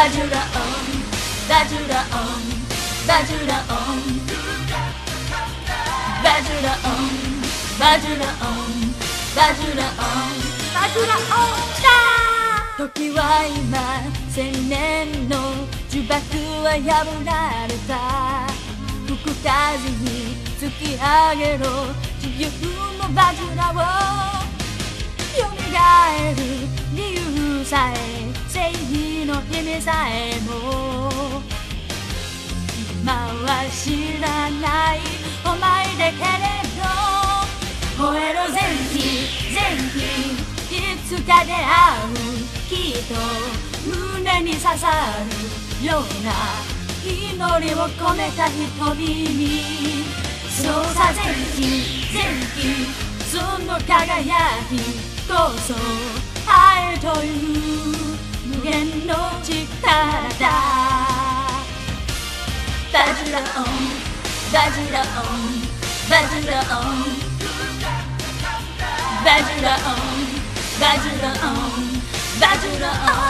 バジュラオンバジュラオンバジュラオンバジュラオンバジュラオンバジュラオンだ時は今千年の呪縛は破られた吹く風に突き上げろ自由夢さえも今は知らないお前だけれど燃えろ前期前期いつか出会う。きっと胸に刺さるような祈りを込めた瞳に。そうさ前期前期その輝きこそ愛という。力だ。バジュラオン。バジュラオン。バジュラオン。バジュラオン。バジュラオン。バジュラオン